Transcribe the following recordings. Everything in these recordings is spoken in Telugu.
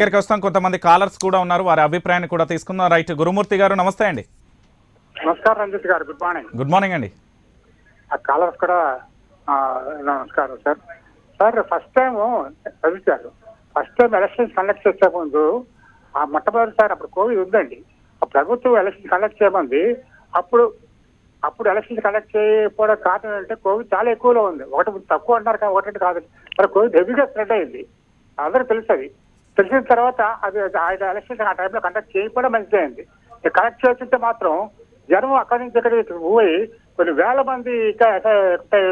దగ్గరికి వస్తాం. కొంతమంది కాలర్స్ కూడా ఉన్నారు. వారి అభిప్రాయాన్ని కూడా తీసుకుందాం. రైట్ గురుమూర్తి గారు నమస్తే అండి. నమస్కారం రంజిత్ గారు. గుడ్ మార్నింగ్ గుడ్ మార్నింగ్ అండి. ఆ కాలర్స్ కూడా నమస్కారం sir sir first time Rajith గారు ఫస్ట్ టైం ఎలక్షన్స్ కండక్ట్ చేసే ముందు ఆ మొట్టమొదటిసారి అప్పుడు కోవిడ్ ఉందండి. ఆ ప్రభుత్వం ఎలక్షన్ కండక్ట్ చేయమంది అప్పుడు అప్పుడు ఎలక్షన్స్ కండక్ట్ చేయకపోవడం కారణం ఏంటంటే కోవిడ్ చాలా ఎక్కువలో ఉంది. ఒకటి తక్కువ అంటారు కానీ ఒకటి కాదు. మరి కోవిడ్ హెవీగా స్ప్రెడ్ అయింది. అందరూ తెలుసు అది. తెలిసిన తర్వాత అది ఆయన ఎలక్షన్ ఆ టైంలో కండక్ట్ చేయకపోవడం మంచిదైంది. కనెక్ట్ చేస్తుంటే మాత్రం జనం అక్కడి నుంచి ఇక్కడ పోయి కొన్ని వేల మంది ఇంకా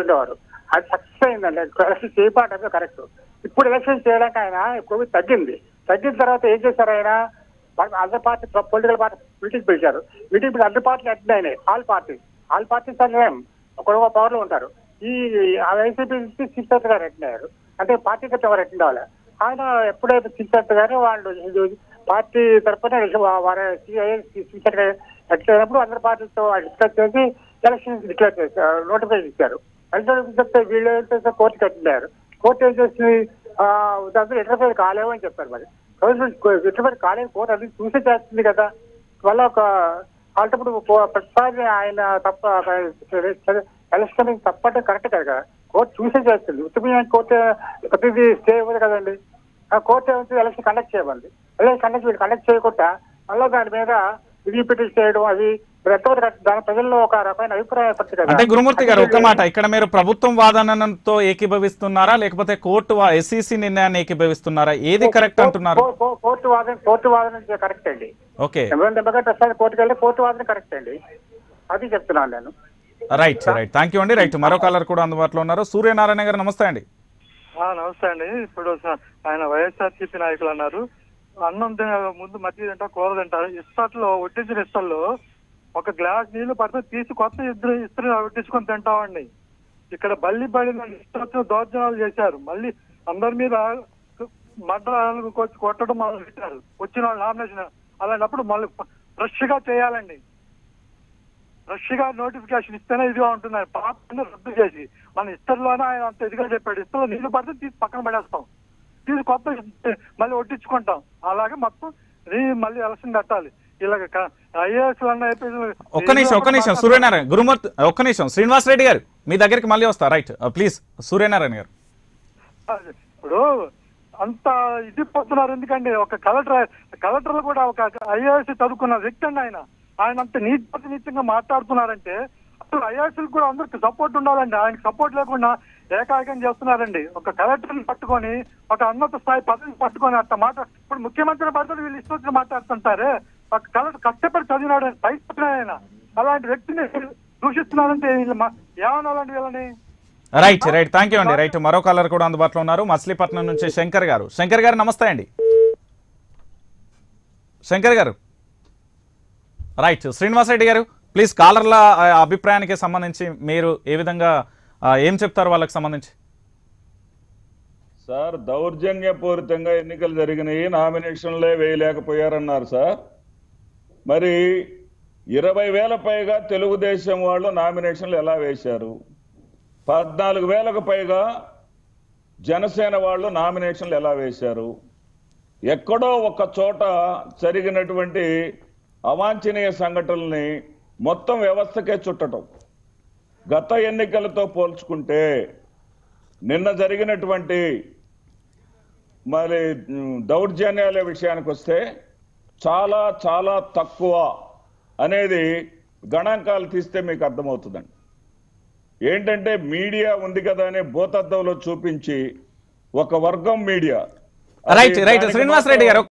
ఉండేవారు. అది సక్సెస్ అయిందండి. ఎలక్షన్ చేయకపోవడం కరెక్ట్ ఇప్పుడు ఎలక్షన్ చేయడానికి ఆయన కోవిడ్ తగ్గింది. తగ్గిన తర్వాత ఏం చేశారు ఆయన? Other party political party meeting పిలిచారు. మీటింగ్ పిలిచి అన్ని పార్టీలు అటెండ్ అయినాయి. ఆల్ పార్టీస్ ఆల్ పార్టీస్ అంటే ఒక పవర్లో ఉంటారు. ఈ వైసీపీ నుంచి చీఫ్ సెక్రటరీ గారు అటెండ్ అయ్యారు. అంటే పార్టీ తరఫున ఎవరు అటెండ్ అవ్వాలి? ఆయన ఎప్పుడైతే చీఫ్ గారు వాళ్ళు పార్టీ తరఫున వారి చీఫ్ అందరి పార్టీలతో డిస్కస్ చేసి ఎలక్షన్ డిక్లేర్ చేశారు నోటిఫై ఇచ్చారు నోటిఫికేషన్ చెప్తే వీళ్ళు ఏం చేస్తే కోర్టుకి అటెండ్ కోర్టు ఏం చేసి దాంతో ఇంటర్ఫేర్ కాలేవు అని చెప్పారు మరి ఇంటర్ఫేర్ కాలేదు కోర్టు అది చూసే చేస్తుంది కదా వల్ల ఒక అలాంటప్పుడు ప్రతిసారి ఆయన తప్ప ఎలక్షన్ తప్పంటే కరెక్ట్ కదా కోర్టు చూసే చేస్తుంది ఉత్తమైన కోర్టు ప్రతిదీ స్టే ఇవ్వదు కదండి. ఆ కోర్టు ఏమైతే ఎలక్షన్ కండక్ట్ చేయమంది ఎలక్షన్ కండక్ట్ వీళ్ళు కండక్ట్ చేయకుండా మళ్ళీ దాని మీద రివ్యూ పిటిషన్ చేయడం అది ఒక అంటే గురుమూర్తి గారు ఒక్క మాట ఇక్కడ మీరు ప్రభుత్వం వాదనతో ఏకీభవిస్తున్నారా? లేకపోతే కోర్టు ఎస్ఈసి నిర్ణయాన్ని ఏకీభవిస్తున్నారా? ఏది కరెక్ట్ అంటున్నారు? కోర్టు వాదన కోర్టు వాదన కరెక్ట్ అండి. ఓకే. కోర్టుకు వెళ్ళి కోర్టు వాదన కరెక్ట్ అండి. అది చెప్తున్నాను నేను. రైట్ రైట్ థ్యాంక్ యూ అండి. రైట్ మరో కాలర్ కూడా అందుబాటులో ఉన్నారు. సూర్యనారాయణ గారు నమస్తే అండి. ఆ, నమస్తే అండి. ఇప్పుడు ఆయన వైఎస్ఆర్సీపీ నాయకులు అన్నారు. అన్నం తిన ముందు మధ్య తింటా కూర తింటారు ఇస్తాట్లో వడ్డించిన ఇస్తాల్లో ఒక గ్లాస్ నీళ్ళు పడితే తీసి కొత్త ఇద్దరు ఇస్త్రీ వడ్డించుకొని తింటామండి. ఇక్కడ బల్లి పడిన ఇస్తాట్లో దౌర్జన్యాలు చేశారు. మళ్ళీ అందరి మీద మడ్రాలు కొట్టడం మొదలు పెట్టారు వచ్చిన వాళ్ళు నామినేషన్ అలాంటప్పుడు మళ్ళీ ఫ్రెష్గా చేయాలండి. ఫ్రెష్గా నోటిఫికేషన్ ఇస్తేనే ఇదిగా ఉంటున్నారు పాత రద్దు చేసి? మన ఇస్తర్లోనే ఆయన అంత ఇదిగా చెప్పాడు. ఇస్తర్లో నీళ్ళు పడితే తీసి పక్కన పడేస్తాం. తీసి కొత్త మళ్ళీ ఒట్టించుకుంటాం. అలాగే మొత్తం రీ మళ్ళీ ఎలక్షన్ కట్టాలి. ఇలాగ ఐఏఎస్ ఒక్క నిమిషం ఒక్క నిమిషం. సూర్యనారాయణ గురుమూర్తి ఒక్క నిమిషం. శ్రీనివాస్ రెడ్డి గారు మీ దగ్గరికి మళ్ళీ వస్తా. రైట్. ప్లీజ్ సూర్యనారాయణ గారు. ఇప్పుడు అంత ఇది పోతున్నారు ఎందుకండి? ఒక కలెక్టర్ కలెక్టర్లు కూడా ఒక ఐఏఎస్ చదువుకున్న వ్యక్తి అండి ఆయన. ఆయన అంత నీతిపతినిత్యంగా మాట్లాడుతున్నారంటే అసలు ఐఆర్సీలు కూడా అందరికి సపోర్ట్ ఉండాలండి. ఆయనకి సపోర్ట్ లేకుండా ఏకాయకం చేస్తున్నారండి. ఒక కలెక్టర్ని పట్టుకొని ఒక అన్నత స్థాయి పదవిని పట్టుకొని అంత మాట ఇప్పుడు ముఖ్యమంత్రి పద్ధతి వీళ్ళు ఇష్టం మాట్లాడుతుంటారే. ఒక కలెక్టర్ కష్టపడి చదివినాడు ఆయన ఆయన. అలాంటి వ్యక్తిని దూషిస్తున్నారంటే వీళ్ళు ఏమనాలండి వీళ్ళని? రైట్ రైట్ థ్యాంక్ యూ అండి. రైట్ మరో కాలర్ కూడా అందుబాటులో ఉన్నారు. మచిలీపట్నం నుంచి శంకర్ గారు. శంకర్ గారు నమస్తే అండి. శంకర్ గారు. రైట్ శ్రీనివాస్ రెడ్డి గారు ప్లీజ్ కాలర్ల అభిప్రాయానికి సంబంధించి మీరు ఏ విధంగా ఏం చెప్తారు వాళ్ళకి సంబంధించి? సార్ దౌర్జన్యపూరితంగా ఎన్నికలు జరిగినాయి నామినేషన్లే వేయలేకపోయారన్నారు సార్. మరి ఇరవై వేల పైగా తెలుగుదేశం వాళ్ళు నామినేషన్లు ఎలా వేశారు? పద్నాలుగు వేలకు పైగా జనసేన వాళ్ళు నామినేషన్లు ఎలా వేశారు? ఎక్కడో ఒక చోట జరిగినటువంటి అవాంఛనీయ సంఘటనల్ని మొత్తం వ్యవస్థకే చుట్టడం గత ఎన్నికలతో పోల్చుకుంటే నిన్న జరిగినటువంటి మరి దౌర్జన్యాల విషయానికి వస్తే చాలా చాలా తక్కువ అనేది గణాంకాలు తీస్తే మీకు అర్థమవుతుందండి. ఏంటంటే మీడియా ఉంది కదా అనే భూతద్దంలో చూపించి ఒక వర్గం media. Right right. Srinivas Reddy గారు